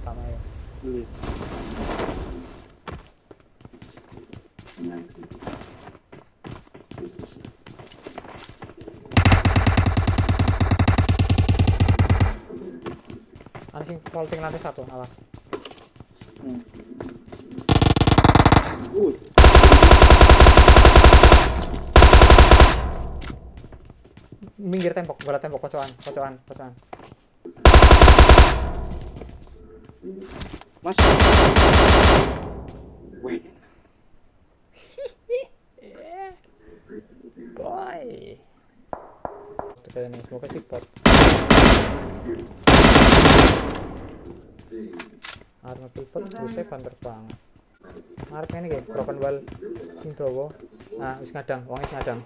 utama ya Iya. Anu sing vaulting lantai satu, awas. Hmm. Uh, Minggir tembok, bola tembok, kocokan, kocokan, kocokan. Mas. Wih. Boy. Kita ini semoga pot. Arma pipot bisa ban terbang. Marek ini kayak broken wall sing dawa. Nah, wis ngadang, wong wis ngadang.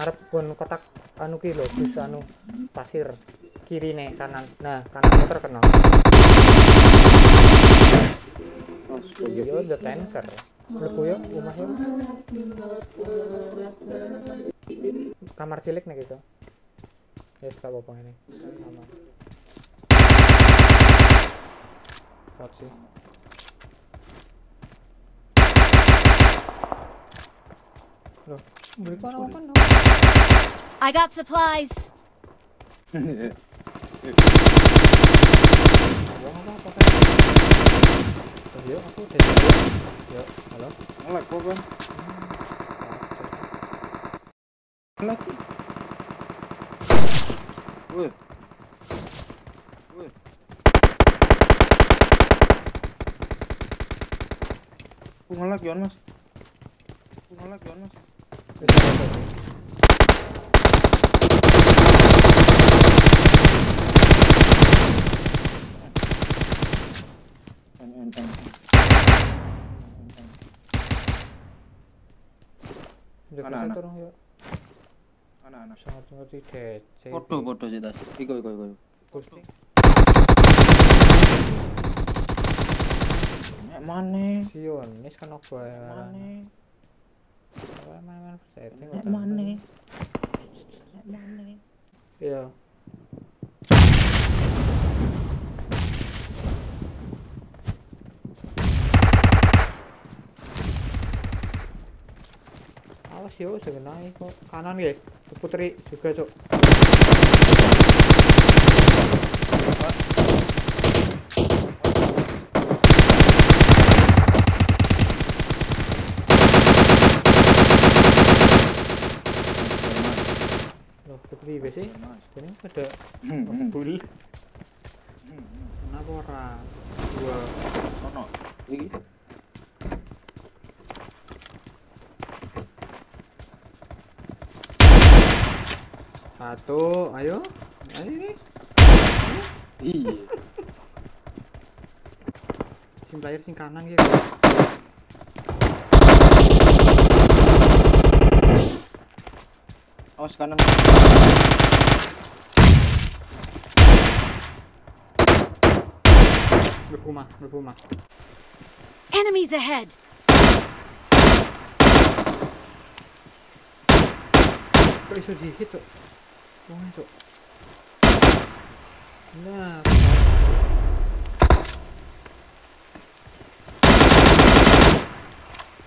Marep pun kotak anu ki lho, bus anu pasir kiri nih kanan. Nah, kanan motor kena. Yo the tanker. Mlebu yo omah yo. Kamar cilik nih gitu. Yes, gak apa-apa ini. Kuat sih. Loh, beli kan apa no? I got supplies. Wong apa apa kan? Oh, yo, aku udah jalan. Yo, halo. Ngelak kok kan? Ngelak. Wih. Wih. Aku ngelak ya mas. Aku ngelak ya mas. Wis ada tuh. En en en. Udah Anak-anak. bisa turun yuk. Anak-anak. Sangat ngerti DC. Podo podo sih tas. Iko iko iko. Gusti. Nek mana? Sion, ini kan apa ya? Mana? Main-main setting? Nek mana? Nek mana? Iya. Awas yo, sebenarnya kok kanan ya. Putri juga cok. Putri biasa sih. Mas. Ini ada Hmm, hmm. bul. Hmm, Kenapa orang? Dua. Ono. Iki. Satu, ayo. Ayo ini. Iya. Sing player sing kanan gitu. Awas kanan. Mlebu rumah. Enemies ahead. Kok iso dihit, Cuk? Wong Cuk. Nah,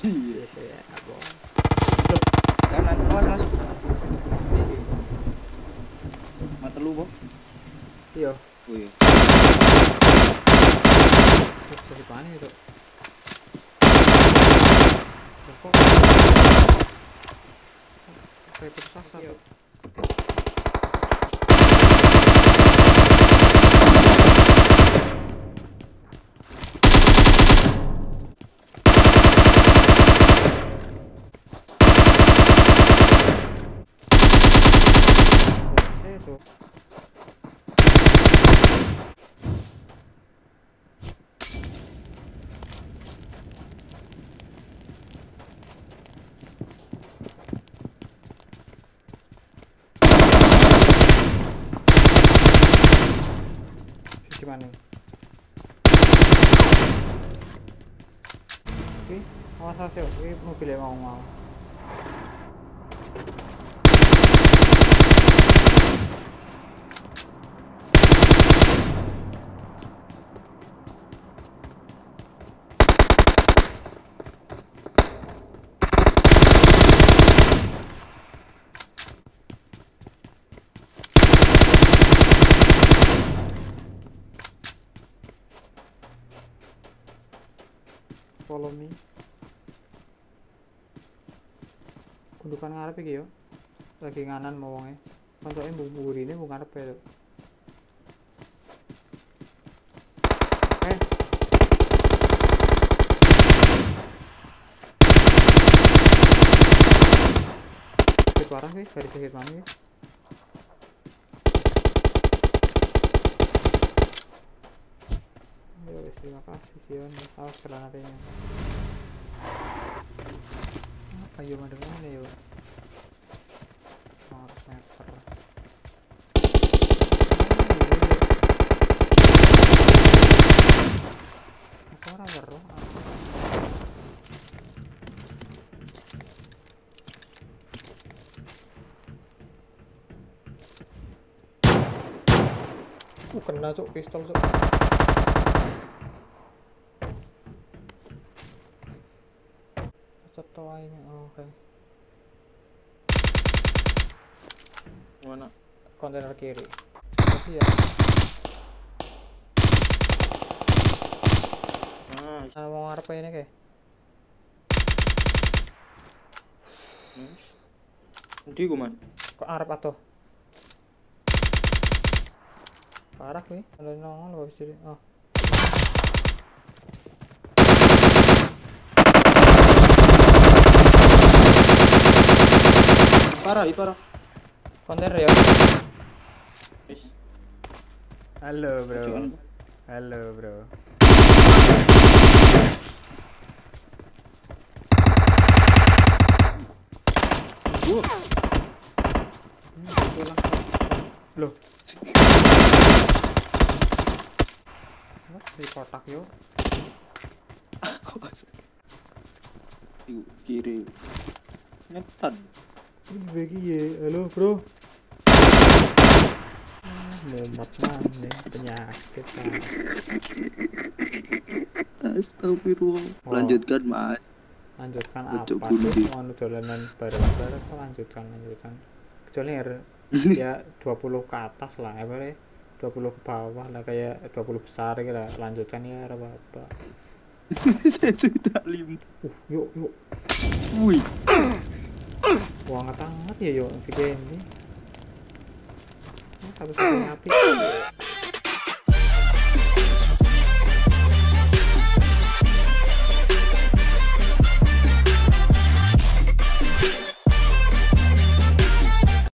Iya. ya, abang. Kanan. Awas mas. Bos. Iya, Oh iya. Saya Sisi mana? Oke, awas awas yuk ini mobilnya follow me. Gundukan ngarep iki yo. Lagi nganan mau wonge. Koncoke mbung mburine mbung ngarep ya eh. Parah sih, dari hit mana ya? Ya wis terima kasih Sion, awas granatnya. Apa yo madeng mana yo? Mark meter. Apa ora weruh? Uh, kena cuk pistol cuk. Nih. Oh, oke. Mana? Kontainer kiri. Tapi ya, Ah, nah, mau ngarep ini kayak. yes. Nanti gue man. Kok arep atuh? Parah kuwi, ada nongol gak bisa jadi. Oh, Parah, ih parah. kontainer ya. Yes. Halo, Bro. Cuman. Halo, Bro. Hmm, pulang. Loh, di kotak yo. Yuk, kiri. Ngetan. Ini bagi. Halo, Bro. Mumet mana penyakit ah. Astagfirullah. Oh. Lanjutkan, Mas. lanjutkan Ojo apa diri. mau dolanan bareng-bareng lanjutkan lanjutkan kecuali ya 20 ke atas lah ya boleh 20 ke bawah lah kayak 20 besar gitu lah lanjutkan ya apa apa Saya tidak lim. uh yuk yuk Wih. Wah ngetangat ya yuk bikin ini satunya api